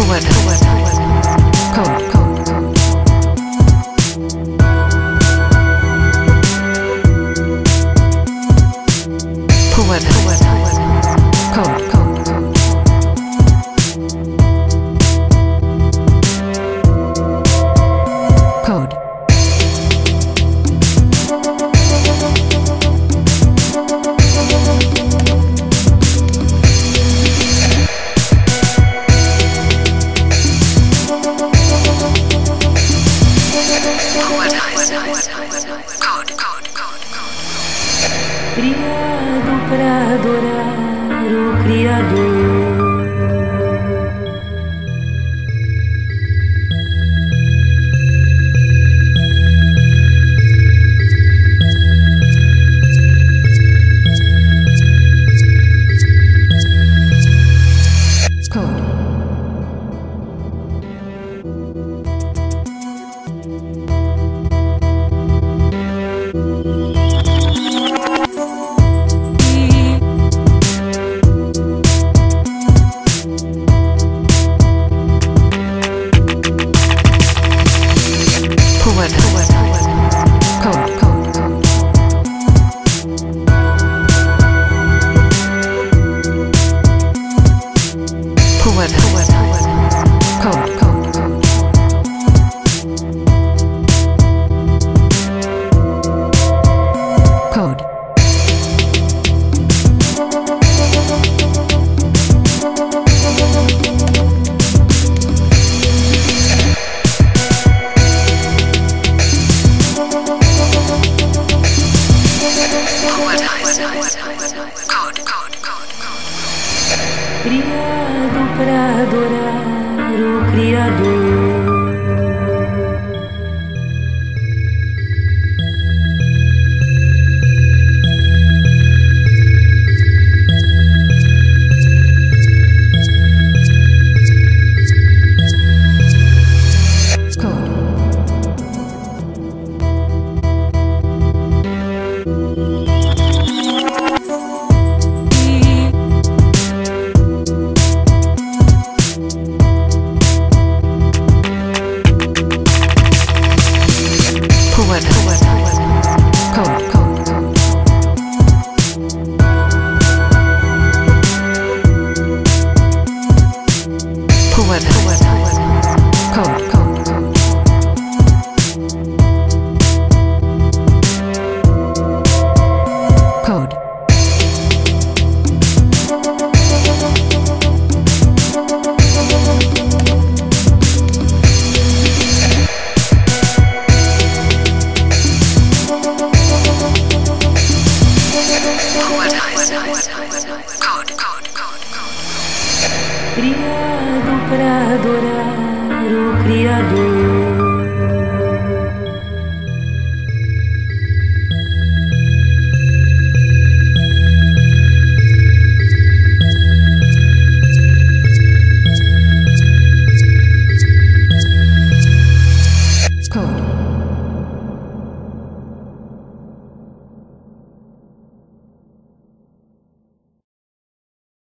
Poet. Code. Poet. Adorar o Criador. Criado para adorar o Criador. Criado para adorar o Criador.